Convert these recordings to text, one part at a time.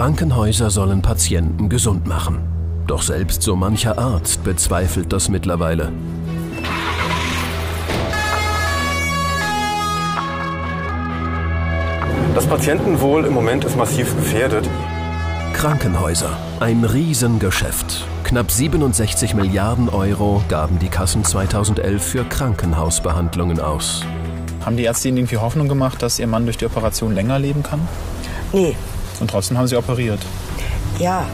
Krankenhäuser sollen Patienten gesund machen. Doch selbst so mancher Arzt bezweifelt das mittlerweile. Das Patientenwohl im Moment ist massiv gefährdet. Krankenhäuser, ein Riesengeschäft. Knapp 67 Milliarden Euro gaben die Kassen 2011 für Krankenhausbehandlungen aus. Haben die Ärzte Ihnen irgendwie Hoffnung gemacht, dass Ihr Mann durch die Operation länger leben kann? Nee. Und trotzdem haben Sie operiert? Ja.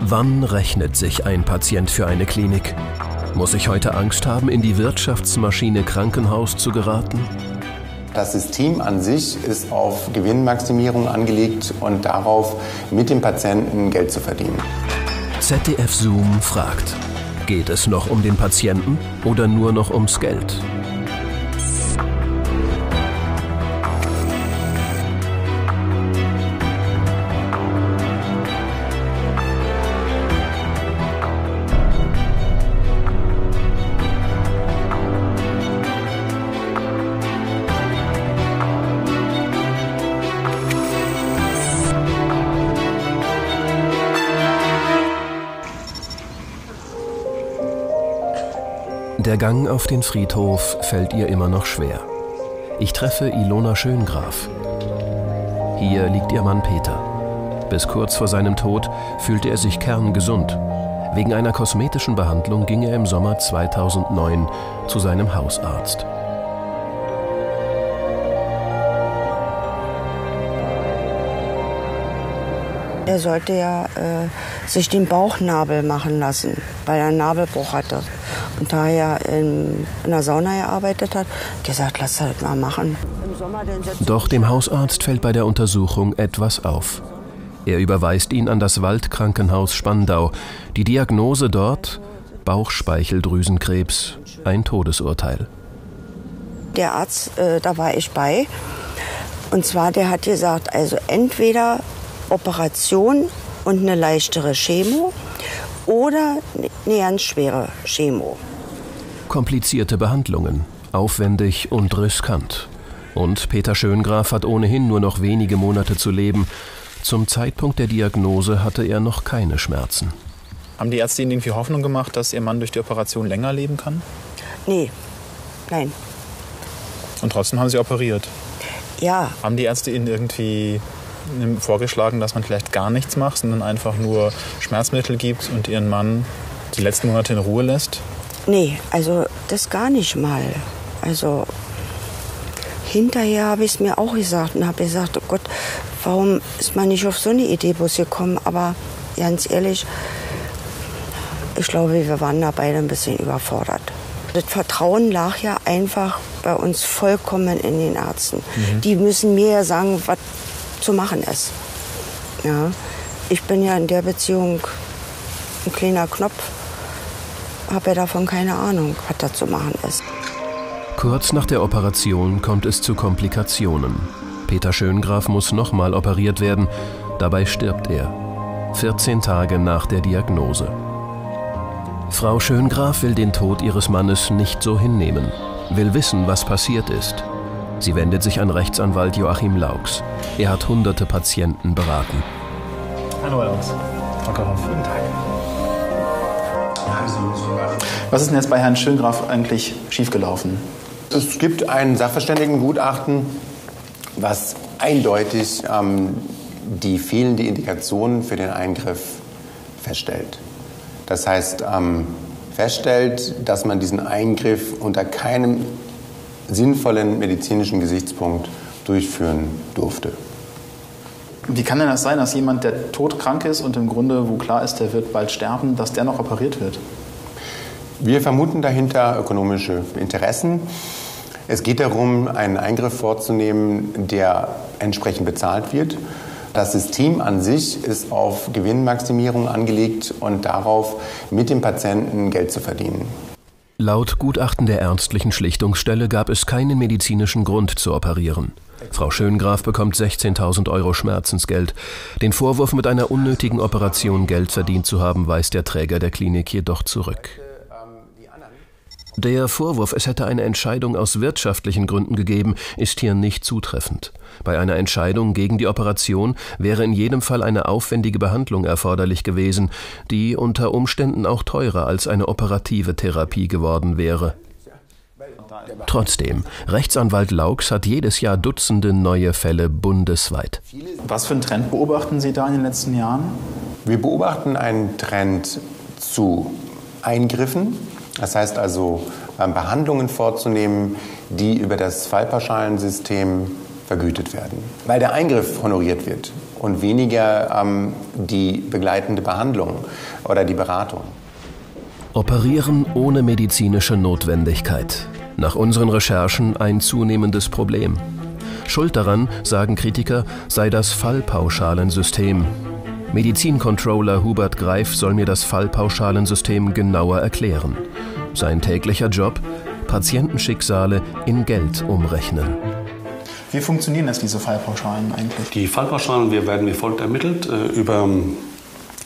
Wann rechnet sich ein Patient für eine Klinik? Muss ich heute Angst haben, in die Wirtschaftsmaschine Krankenhaus zu geraten? Das System an sich ist auf Gewinnmaximierung angelegt und darauf, mit dem Patienten Geld zu verdienen. ZDF Zoom fragt, geht es noch um den Patienten oder nur noch ums Geld? Der Gang auf den Friedhof fällt ihr immer noch schwer. Ich treffe Ilona Schöngraf. Hier liegt ihr Mann Peter. Bis kurz vor seinem Tod fühlte er sich kerngesund. Wegen einer kosmetischen Behandlung ging er im Sommer 2009 zu seinem Hausarzt. Er sollte ja äh, sich den Bauchnabel machen lassen, weil er einen Nabelbruch hatte. Und da er in, in der Sauna gearbeitet hat, gesagt, lass das mal machen. Doch dem Hausarzt fällt bei der Untersuchung etwas auf. Er überweist ihn an das Waldkrankenhaus Spandau. Die Diagnose dort Bauchspeicheldrüsenkrebs, ein Todesurteil. Der Arzt, äh, da war ich bei. Und zwar, der hat gesagt, also entweder Operation und eine leichtere Chemo oder eine ganz schwere Chemo. Komplizierte Behandlungen, aufwendig und riskant. Und Peter Schöngraf hat ohnehin nur noch wenige Monate zu leben. Zum Zeitpunkt der Diagnose hatte er noch keine Schmerzen. Haben die Ärzte Ihnen irgendwie Hoffnung gemacht, dass Ihr Mann durch die Operation länger leben kann? Nee, nein. Und trotzdem haben Sie operiert? Ja. Haben die Ärzte Ihnen irgendwie vorgeschlagen, dass man vielleicht gar nichts macht, sondern einfach nur Schmerzmittel gibt und Ihren Mann die letzten Monate in Ruhe lässt? Nee, also das gar nicht mal. Also hinterher habe ich es mir auch gesagt und habe gesagt, oh Gott, warum ist man nicht auf so eine Idee bloß gekommen? Aber ganz ehrlich, ich glaube, wir waren da beide ein bisschen überfordert. Das Vertrauen lag ja einfach bei uns vollkommen in den Ärzten. Mhm. Die müssen mir ja sagen, was zu machen ist. Ja, ich bin ja in der Beziehung ein kleiner Knopf, habe ja davon keine Ahnung, was da zu machen ist. Kurz nach der Operation kommt es zu Komplikationen. Peter Schöngraf muss nochmal operiert werden, dabei stirbt er. 14 Tage nach der Diagnose. Frau Schöngraf will den Tod ihres Mannes nicht so hinnehmen, will wissen, was passiert ist. Sie wendet sich an Rechtsanwalt Joachim Laux. Er hat hunderte Patienten beraten. Hallo, Herr Laux. Guten Tag. Was ist denn jetzt bei Herrn Schöngraf eigentlich schiefgelaufen? Es gibt ein Sachverständigengutachten, was eindeutig ähm, die fehlende Indikation für den Eingriff feststellt. Das heißt, ähm, feststellt, dass man diesen Eingriff unter keinem sinnvollen medizinischen Gesichtspunkt durchführen durfte. Wie kann denn das sein, dass jemand, der todkrank ist und im Grunde, wo klar ist, der wird bald sterben, dass der noch operiert wird? Wir vermuten dahinter ökonomische Interessen. Es geht darum, einen Eingriff vorzunehmen, der entsprechend bezahlt wird. Das System an sich ist auf Gewinnmaximierung angelegt und darauf, mit dem Patienten Geld zu verdienen. Laut Gutachten der ärztlichen Schlichtungsstelle gab es keinen medizinischen Grund zu operieren. Frau Schöngraf bekommt 16.000 Euro Schmerzensgeld. Den Vorwurf, mit einer unnötigen Operation Geld verdient zu haben, weist der Träger der Klinik jedoch zurück. Der Vorwurf, es hätte eine Entscheidung aus wirtschaftlichen Gründen gegeben, ist hier nicht zutreffend. Bei einer Entscheidung gegen die Operation wäre in jedem Fall eine aufwendige Behandlung erforderlich gewesen, die unter Umständen auch teurer als eine operative Therapie geworden wäre. Trotzdem, Rechtsanwalt Laux hat jedes Jahr Dutzende neue Fälle bundesweit. Was für einen Trend beobachten Sie da in den letzten Jahren? Wir beobachten einen Trend zu Eingriffen, das heißt also ähm, Behandlungen vorzunehmen, die über das Fallpauschalensystem vergütet werden, weil der Eingriff honoriert wird und weniger ähm, die begleitende Behandlung oder die Beratung. Operieren ohne medizinische Notwendigkeit. Nach unseren Recherchen ein zunehmendes Problem. Schuld daran, sagen Kritiker, sei das Fallpauschalensystem. Medizincontroller Hubert Greif soll mir das Fallpauschalensystem genauer erklären. Sein täglicher Job? Patientenschicksale in Geld umrechnen. Wie funktionieren jetzt diese Fallpauschalen eigentlich? Die Fallpauschalen wir werden wie folgt ermittelt äh, über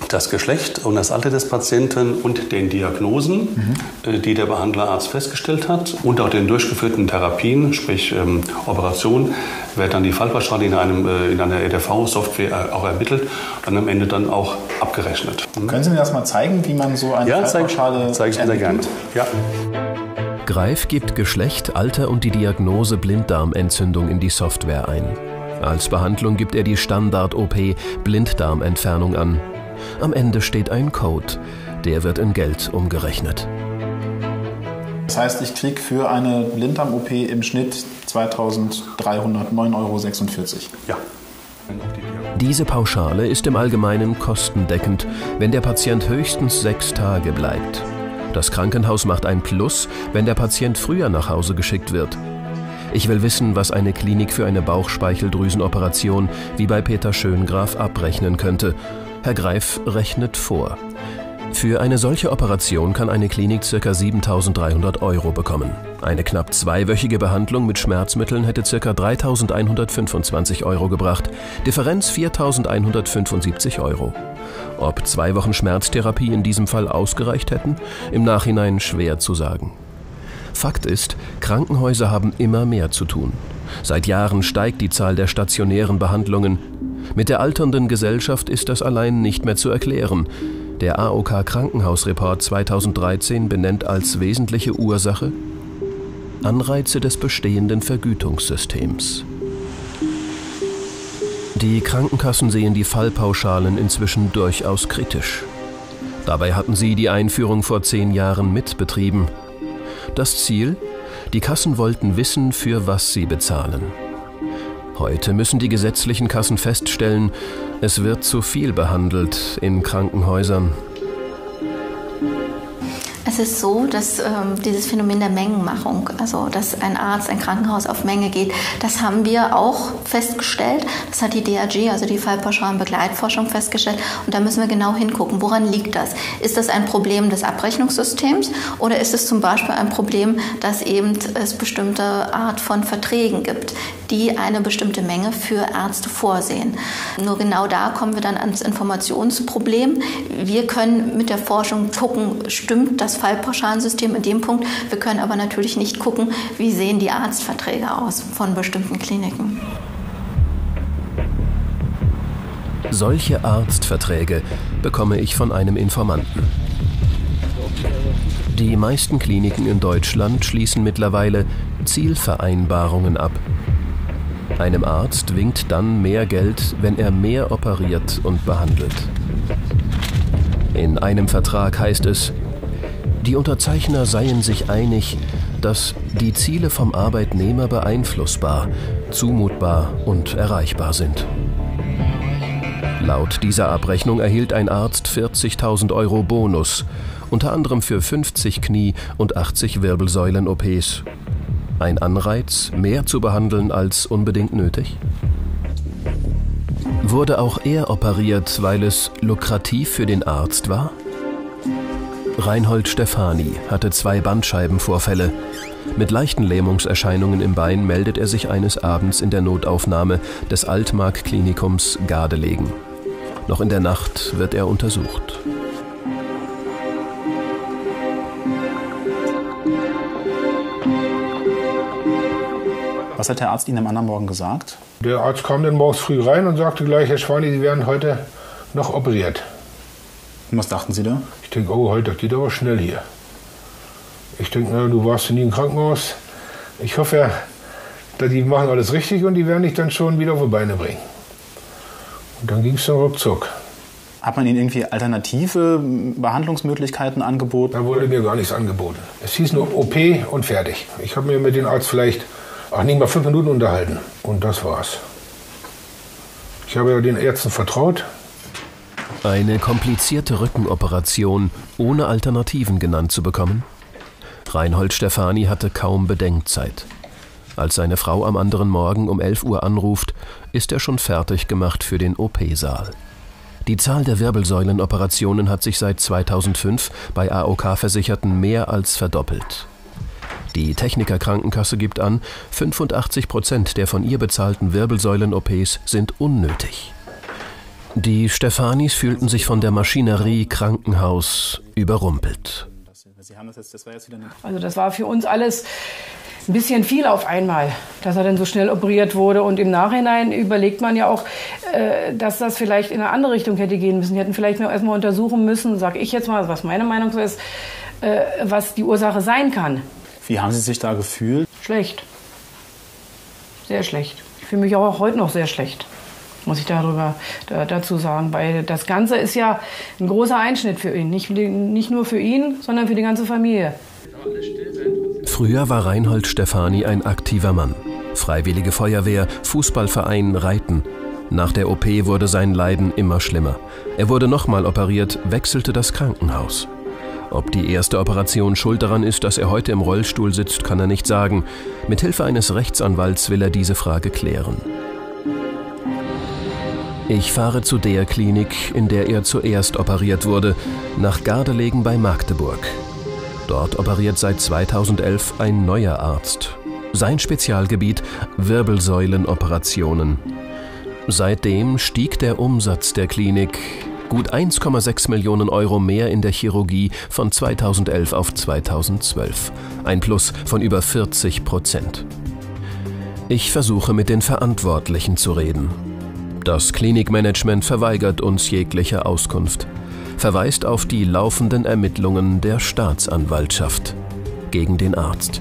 das Geschlecht und das Alter des Patienten und den Diagnosen, mhm. die der Behandlerarzt festgestellt hat und auch den durchgeführten Therapien, sprich ähm, Operationen, wird dann die Fallpauschale in, einem, äh, in einer EDV-Software auch ermittelt und am Ende dann auch abgerechnet. Mhm. Können Sie mir das mal zeigen, wie man so eine ja, Fallpauschale zeige ich Ihnen sehr gerne. Ja. Greif gibt Geschlecht, Alter und die Diagnose Blinddarmentzündung in die Software ein. Als Behandlung gibt er die Standard-OP Blinddarmentfernung an. Am Ende steht ein Code, der wird in Geld umgerechnet. Das heißt, ich kriege für eine Blinddarm-OP im Schnitt 2.309,46 Euro. Ja. Diese Pauschale ist im Allgemeinen kostendeckend, wenn der Patient höchstens sechs Tage bleibt. Das Krankenhaus macht ein Plus, wenn der Patient früher nach Hause geschickt wird. Ich will wissen, was eine Klinik für eine Bauchspeicheldrüsenoperation wie bei Peter Schöngraf abrechnen könnte. Herr Greif rechnet vor. Für eine solche Operation kann eine Klinik ca. 7.300 Euro bekommen. Eine knapp zweiwöchige Behandlung mit Schmerzmitteln hätte ca. 3.125 Euro gebracht. Differenz 4.175 Euro. Ob zwei Wochen Schmerztherapie in diesem Fall ausgereicht hätten, im Nachhinein schwer zu sagen. Fakt ist, Krankenhäuser haben immer mehr zu tun. Seit Jahren steigt die Zahl der stationären Behandlungen. Mit der alternden Gesellschaft ist das allein nicht mehr zu erklären. Der AOK Krankenhausreport 2013 benennt als wesentliche Ursache Anreize des bestehenden Vergütungssystems. Die Krankenkassen sehen die Fallpauschalen inzwischen durchaus kritisch. Dabei hatten sie die Einführung vor zehn Jahren mitbetrieben. Das Ziel? Die Kassen wollten wissen, für was sie bezahlen. Heute müssen die gesetzlichen Kassen feststellen, es wird zu viel behandelt in Krankenhäusern. Es ist so, dass ähm, dieses Phänomen der Mengenmachung, also dass ein Arzt, ein Krankenhaus auf Menge geht, das haben wir auch festgestellt. Das hat die DRG, also die Fallpauschalen Begleitforschung, festgestellt. Und da müssen wir genau hingucken, woran liegt das? Ist das ein Problem des Abrechnungssystems oder ist es zum Beispiel ein Problem, dass eben es bestimmte Art von Verträgen gibt, die eine bestimmte Menge für Ärzte vorsehen? Nur genau da kommen wir dann ans Informationsproblem. Wir können mit der Forschung gucken, stimmt das Fallpauschalensystem in dem Punkt. Wir können aber natürlich nicht gucken, wie sehen die Arztverträge aus von bestimmten Kliniken. Solche Arztverträge bekomme ich von einem Informanten. Die meisten Kliniken in Deutschland schließen mittlerweile Zielvereinbarungen ab. Einem Arzt winkt dann mehr Geld, wenn er mehr operiert und behandelt. In einem Vertrag heißt es, die Unterzeichner seien sich einig, dass die Ziele vom Arbeitnehmer beeinflussbar, zumutbar und erreichbar sind. Laut dieser Abrechnung erhielt ein Arzt 40.000 Euro Bonus, unter anderem für 50 Knie- und 80 Wirbelsäulen-OPs. Ein Anreiz, mehr zu behandeln als unbedingt nötig? Wurde auch er operiert, weil es lukrativ für den Arzt war? Reinhold Stefani hatte zwei Bandscheibenvorfälle. Mit leichten Lähmungserscheinungen im Bein meldet er sich eines Abends in der Notaufnahme des Altmark-Klinikums Gardelegen. Noch in der Nacht wird er untersucht. Was hat der Arzt Ihnen am anderen Morgen gesagt? Der Arzt kam dann morgens früh rein und sagte gleich, Herr Schwani, Sie werden heute noch operiert. Und was dachten Sie da? Ich denke, oh, heute geht aber schnell hier. Ich denke, na, du warst nie im Krankenhaus. Ich hoffe, dass die machen alles richtig und die werden dich dann schon wieder auf die Beine bringen. Und dann ging es dann ruckzuck. Hat man Ihnen irgendwie alternative Behandlungsmöglichkeiten angeboten? Da wurde mir gar nichts angeboten. Es hieß nur OP und fertig. Ich habe mir mit dem Arzt vielleicht, ach nicht mal fünf Minuten unterhalten. Und das war's. Ich habe ja den Ärzten vertraut. Eine komplizierte Rückenoperation ohne Alternativen genannt zu bekommen? Reinhold Stefani hatte kaum Bedenkzeit. Als seine Frau am anderen Morgen um 11 Uhr anruft, ist er schon fertig gemacht für den OP-Saal. Die Zahl der Wirbelsäulenoperationen hat sich seit 2005 bei AOK-Versicherten mehr als verdoppelt. Die Techniker Krankenkasse gibt an, 85 Prozent der von ihr bezahlten Wirbelsäulen-OPs sind unnötig. Die Stefanis fühlten sich von der Maschinerie Krankenhaus überrumpelt. Also das war für uns alles ein bisschen viel auf einmal, dass er dann so schnell operiert wurde. Und im Nachhinein überlegt man ja auch, äh, dass das vielleicht in eine andere Richtung hätte gehen müssen. Die hätten vielleicht noch erstmal untersuchen müssen, sage ich jetzt mal, was meine Meinung so ist, äh, was die Ursache sein kann. Wie haben Sie sich da gefühlt? Schlecht. Sehr schlecht. Ich fühle mich auch heute noch sehr schlecht muss ich darüber da, dazu sagen, weil das Ganze ist ja ein großer Einschnitt für ihn, nicht, nicht nur für ihn, sondern für die ganze Familie. Früher war Reinhold Stefani ein aktiver Mann. Freiwillige Feuerwehr, Fußballverein, Reiten. Nach der OP wurde sein Leiden immer schlimmer. Er wurde nochmal operiert, wechselte das Krankenhaus. Ob die erste Operation schuld daran ist, dass er heute im Rollstuhl sitzt, kann er nicht sagen. Mit Hilfe eines Rechtsanwalts will er diese Frage klären. Ich fahre zu der Klinik, in der er zuerst operiert wurde, nach Gardelegen bei Magdeburg. Dort operiert seit 2011 ein neuer Arzt. Sein Spezialgebiet Wirbelsäulenoperationen. Seitdem stieg der Umsatz der Klinik gut 1,6 Millionen Euro mehr in der Chirurgie von 2011 auf 2012. Ein Plus von über 40 Prozent. Ich versuche mit den Verantwortlichen zu reden. Das Klinikmanagement verweigert uns jegliche Auskunft, verweist auf die laufenden Ermittlungen der Staatsanwaltschaft gegen den Arzt.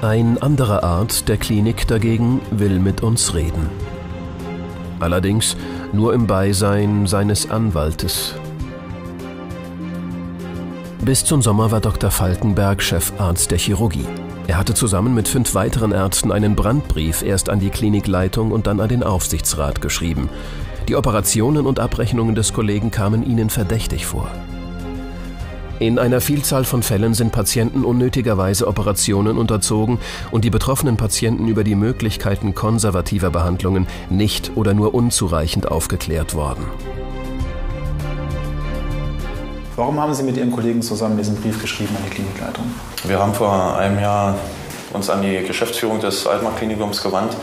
Ein anderer Arzt der Klinik dagegen will mit uns reden allerdings nur im Beisein seines Anwaltes. Bis zum Sommer war Dr. Falkenberg Chefarzt der Chirurgie. Er hatte zusammen mit fünf weiteren Ärzten einen Brandbrief erst an die Klinikleitung und dann an den Aufsichtsrat geschrieben. Die Operationen und Abrechnungen des Kollegen kamen ihnen verdächtig vor. In einer Vielzahl von Fällen sind Patienten unnötigerweise Operationen unterzogen und die betroffenen Patienten über die Möglichkeiten konservativer Behandlungen nicht oder nur unzureichend aufgeklärt worden. Warum haben Sie mit Ihren Kollegen zusammen diesen Brief geschrieben an die Klinikleitung? Wir haben vor einem Jahr uns an die Geschäftsführung des Altmark-Klinikums gewandt,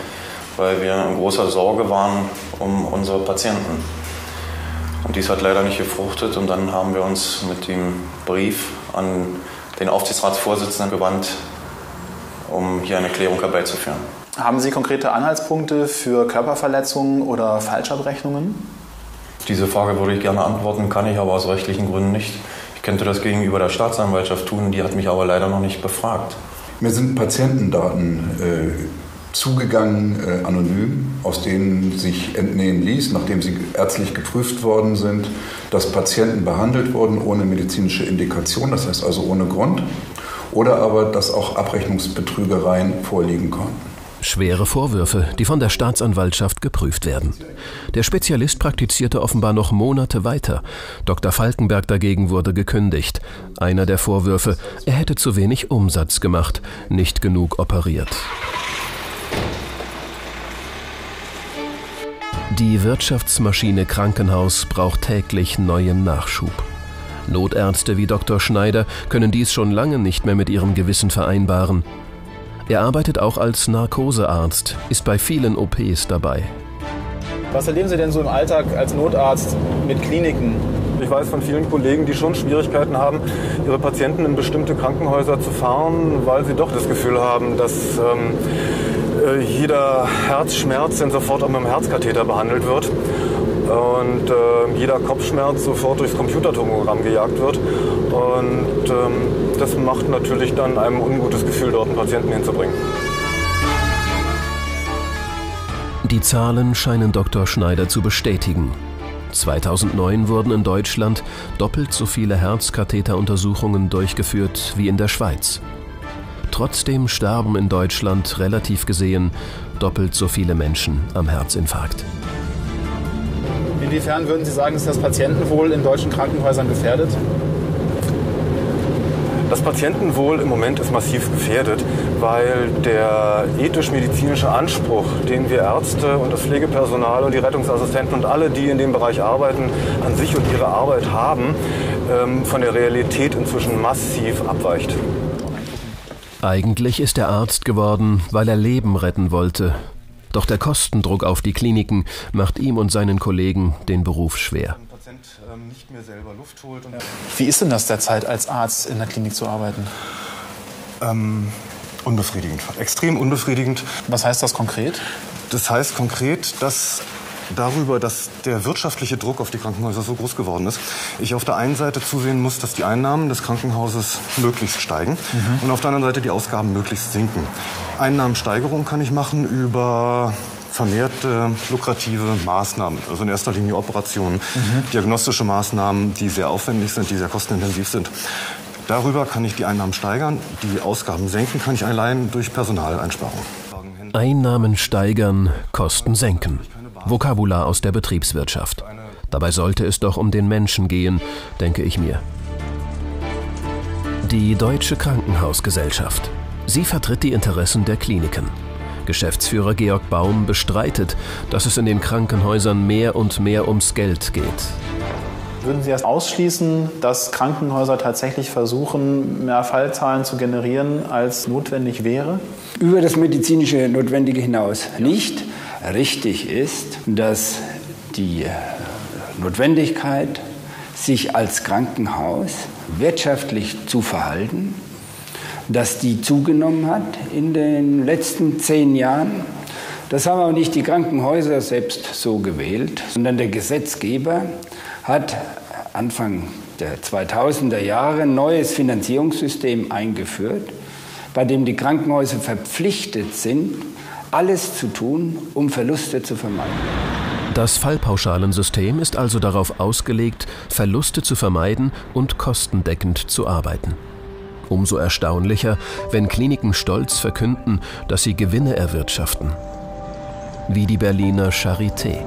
weil wir in großer Sorge waren um unsere Patienten. Und dies hat leider nicht gefruchtet. Und dann haben wir uns mit dem Brief an den Aufsichtsratsvorsitzenden gewandt, um hier eine Klärung herbeizuführen. Haben Sie konkrete Anhaltspunkte für Körperverletzungen oder Falschabrechnungen? Diese Frage würde ich gerne antworten, kann ich aber aus rechtlichen Gründen nicht. Ich könnte das gegenüber der Staatsanwaltschaft tun, die hat mich aber leider noch nicht befragt. Mir sind Patientendaten äh, zugegangen, äh, anonym, aus denen sich entnehmen ließ, nachdem sie ärztlich geprüft worden sind, dass Patienten behandelt wurden ohne medizinische Indikation, das heißt also ohne Grund, oder aber dass auch Abrechnungsbetrügereien vorliegen konnten. Schwere Vorwürfe, die von der Staatsanwaltschaft geprüft werden. Der Spezialist praktizierte offenbar noch Monate weiter. Dr. Falkenberg dagegen wurde gekündigt. Einer der Vorwürfe, er hätte zu wenig Umsatz gemacht, nicht genug operiert. Die Wirtschaftsmaschine Krankenhaus braucht täglich neuen Nachschub. Notärzte wie Dr. Schneider können dies schon lange nicht mehr mit ihrem Gewissen vereinbaren. Er arbeitet auch als Narkosearzt, ist bei vielen OPs dabei. Was erleben Sie denn so im Alltag als Notarzt mit Kliniken? Ich weiß von vielen Kollegen, die schon Schwierigkeiten haben, ihre Patienten in bestimmte Krankenhäuser zu fahren, weil sie doch das Gefühl haben, dass ähm, äh, jeder Herzschmerz dann sofort auch mit dem Herzkatheter behandelt wird und äh, jeder Kopfschmerz sofort durchs Computertomogramm gejagt wird. Und ähm, das macht natürlich dann einem ungutes Gefühl, dort einen Patienten hinzubringen. Die Zahlen scheinen Dr. Schneider zu bestätigen. 2009 wurden in Deutschland doppelt so viele Herzkatheteruntersuchungen durchgeführt wie in der Schweiz. Trotzdem sterben in Deutschland relativ gesehen doppelt so viele Menschen am Herzinfarkt. Inwiefern würden Sie sagen, ist das Patientenwohl in deutschen Krankenhäusern gefährdet? Das Patientenwohl im Moment ist massiv gefährdet, weil der ethisch-medizinische Anspruch, den wir Ärzte und das Pflegepersonal und die Rettungsassistenten und alle, die in dem Bereich arbeiten, an sich und ihre Arbeit haben, ähm, von der Realität inzwischen massiv abweicht. Eigentlich ist er Arzt geworden, weil er Leben retten wollte. Doch der Kostendruck auf die Kliniken macht ihm und seinen Kollegen den Beruf schwer. Ähm, Wie ist denn das derzeit als Arzt in der Klinik zu arbeiten? Ähm, unbefriedigend, extrem unbefriedigend. Was heißt das konkret? Das heißt konkret, dass darüber, dass der wirtschaftliche Druck auf die Krankenhäuser so groß geworden ist. Ich auf der einen Seite zusehen muss, dass die Einnahmen des Krankenhauses möglichst steigen mhm. und auf der anderen Seite die Ausgaben möglichst sinken. Einnahmensteigerung kann ich machen über vermehrte lukrative Maßnahmen, also in erster Linie Operationen, mhm. diagnostische Maßnahmen, die sehr aufwendig sind, die sehr kostenintensiv sind. Darüber kann ich die Einnahmen steigern, die Ausgaben senken kann ich allein durch Personaleinsparungen. Einnahmen steigern, Kosten senken. Vokabular aus der Betriebswirtschaft. Dabei sollte es doch um den Menschen gehen, denke ich mir. Die Deutsche Krankenhausgesellschaft. Sie vertritt die Interessen der Kliniken. Geschäftsführer Georg Baum bestreitet, dass es in den Krankenhäusern mehr und mehr ums Geld geht. Würden Sie erst ausschließen, dass Krankenhäuser tatsächlich versuchen, mehr Fallzahlen zu generieren, als notwendig wäre? Über das medizinische Notwendige hinaus nicht. Richtig ist, dass die Notwendigkeit, sich als Krankenhaus wirtschaftlich zu verhalten, dass die zugenommen hat in den letzten zehn Jahren. Das haben aber nicht die Krankenhäuser selbst so gewählt, sondern der Gesetzgeber hat Anfang der 2000er Jahre ein neues Finanzierungssystem eingeführt, bei dem die Krankenhäuser verpflichtet sind, alles zu tun, um Verluste zu vermeiden. Das Fallpauschalensystem ist also darauf ausgelegt, Verluste zu vermeiden und kostendeckend zu arbeiten. Umso erstaunlicher, wenn Kliniken stolz verkünden, dass sie Gewinne erwirtschaften. Wie die Berliner Charité.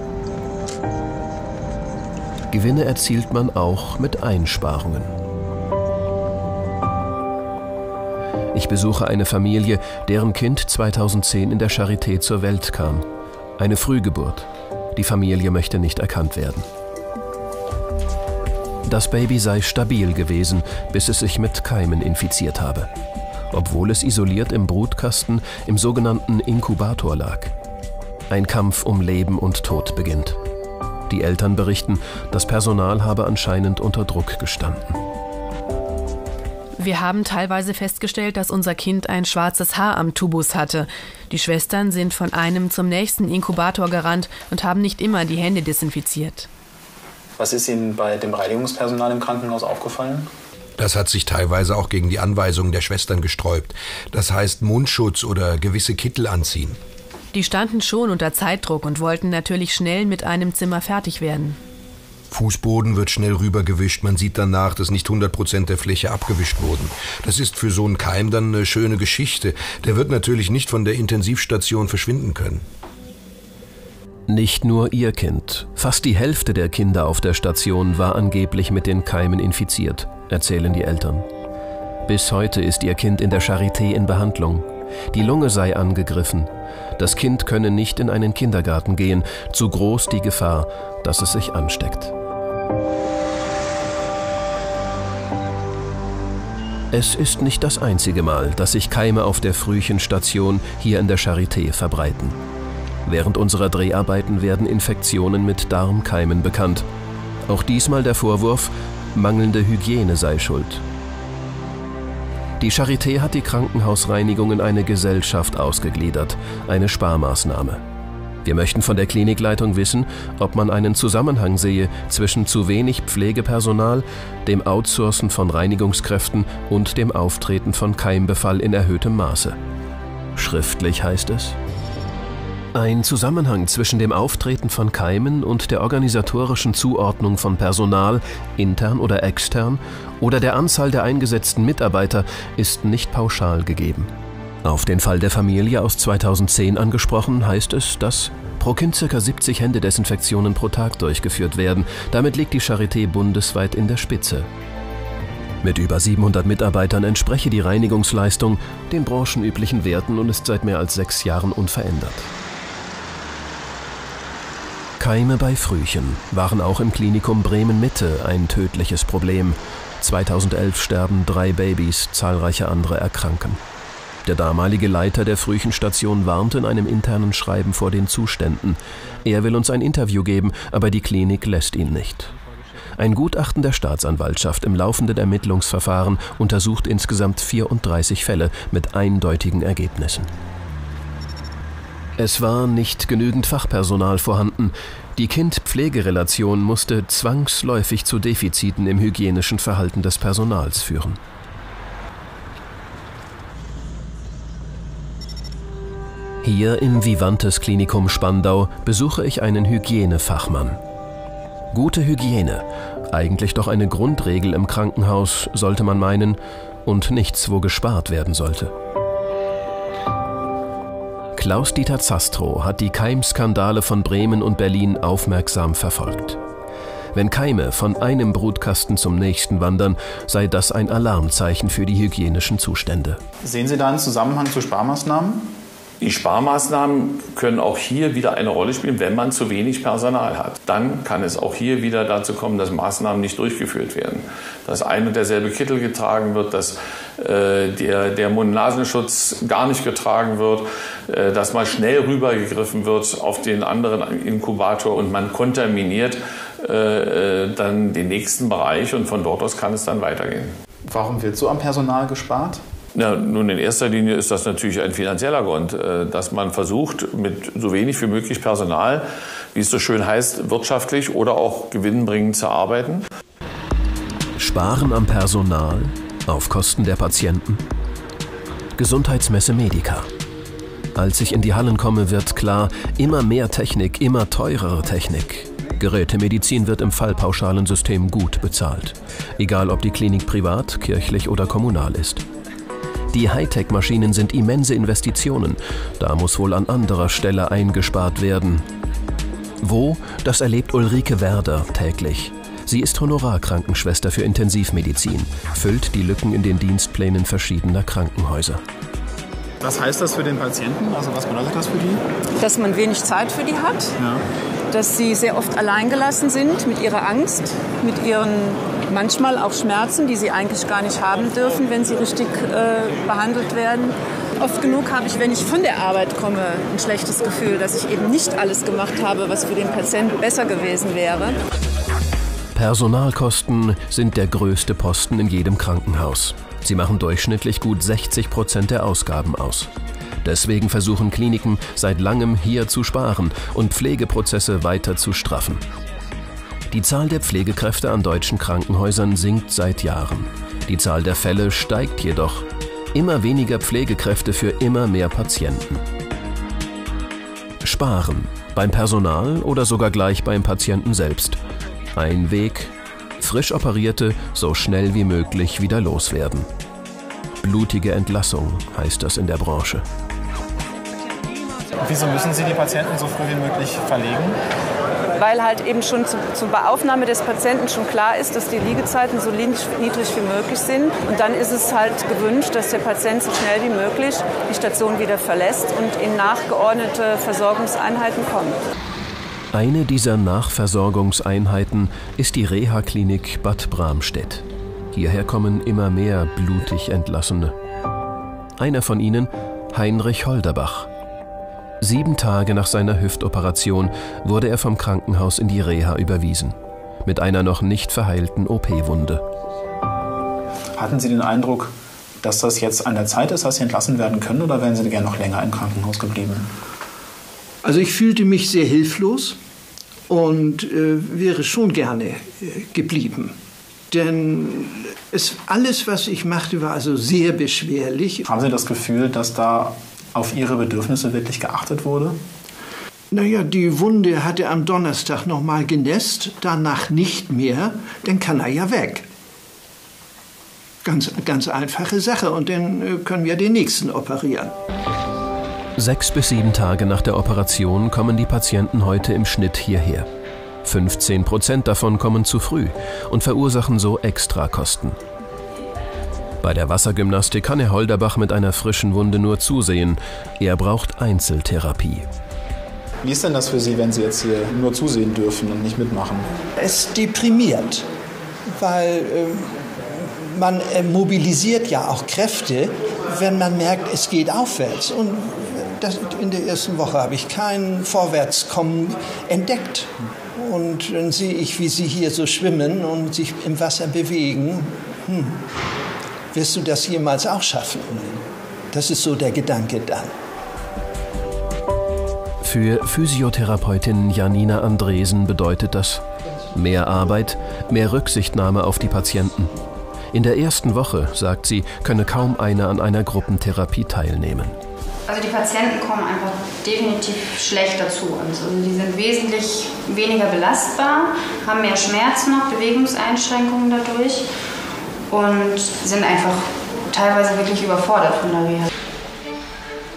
Gewinne erzielt man auch mit Einsparungen. Ich besuche eine Familie, deren Kind 2010 in der Charité zur Welt kam. Eine Frühgeburt. Die Familie möchte nicht erkannt werden. Das Baby sei stabil gewesen, bis es sich mit Keimen infiziert habe. Obwohl es isoliert im Brutkasten im sogenannten Inkubator lag. Ein Kampf um Leben und Tod beginnt. Die Eltern berichten, das Personal habe anscheinend unter Druck gestanden. Wir haben teilweise festgestellt, dass unser Kind ein schwarzes Haar am Tubus hatte. Die Schwestern sind von einem zum nächsten Inkubator gerannt und haben nicht immer die Hände desinfiziert. Was ist Ihnen bei dem Reinigungspersonal im Krankenhaus aufgefallen? Das hat sich teilweise auch gegen die Anweisungen der Schwestern gesträubt. Das heißt Mundschutz oder gewisse Kittel anziehen. Die standen schon unter Zeitdruck und wollten natürlich schnell mit einem Zimmer fertig werden. Fußboden wird schnell rübergewischt. Man sieht danach, dass nicht 100 Prozent der Fläche abgewischt wurden. Das ist für so einen Keim dann eine schöne Geschichte. Der wird natürlich nicht von der Intensivstation verschwinden können. Nicht nur ihr Kind. Fast die Hälfte der Kinder auf der Station war angeblich mit den Keimen infiziert, erzählen die Eltern. Bis heute ist ihr Kind in der Charité in Behandlung. Die Lunge sei angegriffen. Das Kind könne nicht in einen Kindergarten gehen, zu groß die Gefahr, dass es sich ansteckt. Es ist nicht das einzige Mal, dass sich Keime auf der Frühchenstation hier in der Charité verbreiten. Während unserer Dreharbeiten werden Infektionen mit Darmkeimen bekannt. Auch diesmal der Vorwurf, mangelnde Hygiene sei schuld. Die Charité hat die Krankenhausreinigung in eine Gesellschaft ausgegliedert, eine Sparmaßnahme. Wir möchten von der Klinikleitung wissen, ob man einen Zusammenhang sehe zwischen zu wenig Pflegepersonal, dem Outsourcen von Reinigungskräften und dem Auftreten von Keimbefall in erhöhtem Maße. Schriftlich heißt es, ein Zusammenhang zwischen dem Auftreten von Keimen und der organisatorischen Zuordnung von Personal, intern oder extern, oder der Anzahl der eingesetzten Mitarbeiter ist nicht pauschal gegeben. Auf den Fall der Familie aus 2010 angesprochen heißt es, dass pro Kind ca. 70 Händedesinfektionen pro Tag durchgeführt werden. Damit liegt die Charité bundesweit in der Spitze. Mit über 700 Mitarbeitern entspreche die Reinigungsleistung den branchenüblichen Werten und ist seit mehr als sechs Jahren unverändert. Keime bei Frühchen waren auch im Klinikum Bremen Mitte ein tödliches Problem. 2011 sterben drei Babys, zahlreiche andere erkranken. Der damalige Leiter der Frühchenstation warnte in einem internen Schreiben vor den Zuständen. Er will uns ein Interview geben, aber die Klinik lässt ihn nicht. Ein Gutachten der Staatsanwaltschaft im laufenden Ermittlungsverfahren untersucht insgesamt 34 Fälle mit eindeutigen Ergebnissen. Es war nicht genügend Fachpersonal vorhanden. Die Kind-Pflegerelation musste zwangsläufig zu Defiziten im hygienischen Verhalten des Personals führen. Hier im Vivantes Klinikum Spandau besuche ich einen Hygienefachmann. Gute Hygiene, eigentlich doch eine Grundregel im Krankenhaus, sollte man meinen, und nichts, wo gespart werden sollte. Klaus-Dieter Zastrow hat die Keimskandale von Bremen und Berlin aufmerksam verfolgt. Wenn Keime von einem Brutkasten zum nächsten wandern, sei das ein Alarmzeichen für die hygienischen Zustände. Sehen Sie da einen Zusammenhang zu Sparmaßnahmen? Die Sparmaßnahmen können auch hier wieder eine Rolle spielen, wenn man zu wenig Personal hat. Dann kann es auch hier wieder dazu kommen, dass Maßnahmen nicht durchgeführt werden. Dass ein und derselbe Kittel getragen wird, dass äh, der, der Mund-Nasenschutz gar nicht getragen wird, äh, dass mal schnell rübergegriffen wird auf den anderen Inkubator und man kontaminiert äh, äh dann den nächsten Bereich und von dort aus kann es dann weitergehen. Warum wird so am Personal gespart? Na, nun, in erster Linie ist das natürlich ein finanzieller Grund, äh, dass man versucht, mit so wenig wie möglich Personal, wie es so schön heißt, wirtschaftlich oder auch gewinnbringend zu arbeiten. Sparen am Personal auf Kosten der Patienten? Gesundheitsmesse Medica. Als ich in die Hallen komme, wird klar, immer mehr Technik, immer teurere Technik. Gerätemedizin wird im Fallpauschalensystem gut bezahlt. Egal ob die Klinik privat, kirchlich oder kommunal ist. Die Hightech-Maschinen sind immense Investitionen. Da muss wohl an anderer Stelle eingespart werden. Wo? Das erlebt Ulrike Werder täglich. Sie ist Honorarkrankenschwester für Intensivmedizin, füllt die Lücken in den Dienstplänen verschiedener Krankenhäuser. Was heißt das für den Patienten? Also was bedeutet das für die? Dass man wenig Zeit für die hat, ja. Dass sie sehr oft alleingelassen sind mit ihrer Angst, mit ihren manchmal auch Schmerzen, die sie eigentlich gar nicht haben dürfen, wenn sie richtig äh, behandelt werden. Oft genug habe ich, wenn ich von der Arbeit komme, ein schlechtes Gefühl, dass ich eben nicht alles gemacht habe, was für den Patienten besser gewesen wäre. Personalkosten sind der größte Posten in jedem Krankenhaus. Sie machen durchschnittlich gut 60 Prozent der Ausgaben aus. Deswegen versuchen Kliniken seit langem hier zu sparen und Pflegeprozesse weiter zu straffen. Die Zahl der Pflegekräfte an deutschen Krankenhäusern sinkt seit Jahren. Die Zahl der Fälle steigt jedoch. Immer weniger Pflegekräfte für immer mehr Patienten. Sparen beim Personal oder sogar gleich beim Patienten selbst. Ein Weg, frisch operierte so schnell wie möglich wieder loswerden. Blutige Entlassung heißt das in der Branche. Wieso müssen Sie die Patienten so früh wie möglich verlegen? weil halt eben schon zu, zur Beaufnahme des Patienten schon klar ist, dass die Liegezeiten so niedrig wie möglich sind. Und dann ist es halt gewünscht, dass der Patient so schnell wie möglich die Station wieder verlässt und in nachgeordnete Versorgungseinheiten kommt. Eine dieser Nachversorgungseinheiten ist die Reha-Klinik Bad Bramstedt. Hierher kommen immer mehr blutig Entlassene. Einer von ihnen, Heinrich Holderbach, Sieben Tage nach seiner Hüftoperation wurde er vom Krankenhaus in die Reha überwiesen. mit einer noch nicht verheilten OP-Wunde. Hatten Sie den Eindruck, dass das jetzt an der Zeit ist, dass Sie entlassen werden können oder wären Sie gerne noch länger im Krankenhaus geblieben? Also ich fühlte mich sehr hilflos und äh, wäre schon gerne äh, geblieben. Denn es, alles, was ich machte, war also sehr beschwerlich. Haben Sie das Gefühl, dass da auf Ihre Bedürfnisse wirklich geachtet wurde? Naja, die Wunde hatte am Donnerstag noch mal genässt, danach nicht mehr, dann kann er ja weg. Ganz, ganz einfache Sache und dann äh, können wir den nächsten operieren. Sechs bis sieben Tage nach der Operation kommen die Patienten heute im Schnitt hierher. 15 Prozent davon kommen zu früh und verursachen so Extrakosten. Bei der Wassergymnastik kann Herr Holderbach mit einer frischen Wunde nur zusehen. Er braucht Einzeltherapie. Wie ist denn das für Sie, wenn Sie jetzt hier nur zusehen dürfen und nicht mitmachen? Es deprimiert, weil äh, man äh, mobilisiert ja auch Kräfte, wenn man merkt, es geht aufwärts. Und das, in der ersten Woche habe ich kein Vorwärtskommen entdeckt. Und dann sehe ich, wie sie hier so schwimmen und sich im Wasser bewegen. Hm. Wirst du das jemals auch schaffen? Das ist so der Gedanke dann. Für Physiotherapeutin Janina Andresen bedeutet das mehr Arbeit, mehr Rücksichtnahme auf die Patienten. In der ersten Woche, sagt sie, könne kaum einer an einer Gruppentherapie teilnehmen. Also die Patienten kommen einfach definitiv schlechter zu uns. Also die sind wesentlich weniger belastbar, haben mehr Schmerzen noch, Bewegungseinschränkungen dadurch und sind einfach teilweise wirklich überfordert von der Reha.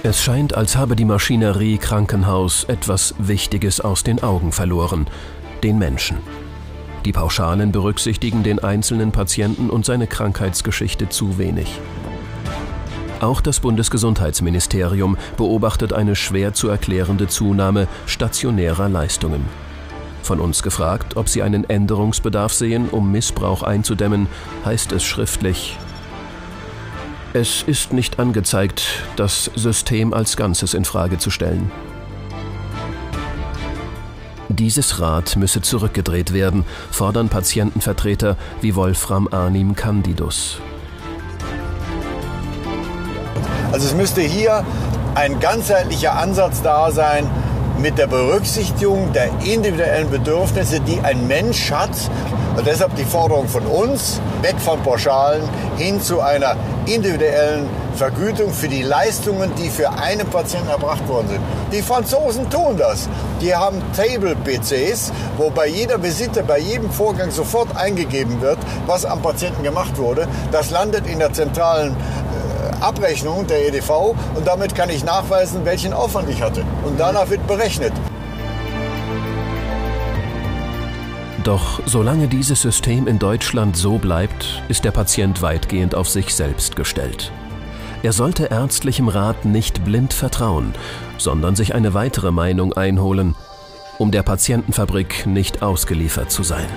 Es scheint, als habe die Maschinerie Krankenhaus etwas Wichtiges aus den Augen verloren, den Menschen. Die Pauschalen berücksichtigen den einzelnen Patienten und seine Krankheitsgeschichte zu wenig. Auch das Bundesgesundheitsministerium beobachtet eine schwer zu erklärende Zunahme stationärer Leistungen. Von uns gefragt, ob sie einen Änderungsbedarf sehen, um Missbrauch einzudämmen, heißt es schriftlich, es ist nicht angezeigt, das System als Ganzes in Frage zu stellen. Dieses Rad müsse zurückgedreht werden, fordern Patientenvertreter wie Wolfram Arnim Candidus. Also es müsste hier ein ganzheitlicher Ansatz da sein mit der Berücksichtigung der individuellen Bedürfnisse, die ein Mensch hat. Und deshalb die Forderung von uns, weg von Pauschalen hin zu einer individuellen Vergütung für die Leistungen, die für einen Patienten erbracht worden sind. Die Franzosen tun das. Die haben Table-PCs, wo bei jeder Visite, bei jedem Vorgang sofort eingegeben wird, was am Patienten gemacht wurde. Das landet in der zentralen Abrechnung der EDV und damit kann ich nachweisen, welchen Aufwand ich hatte. Und danach wird berechnet. Doch solange dieses System in Deutschland so bleibt, ist der Patient weitgehend auf sich selbst gestellt. Er sollte ärztlichem Rat nicht blind vertrauen, sondern sich eine weitere Meinung einholen, um der Patientenfabrik nicht ausgeliefert zu sein.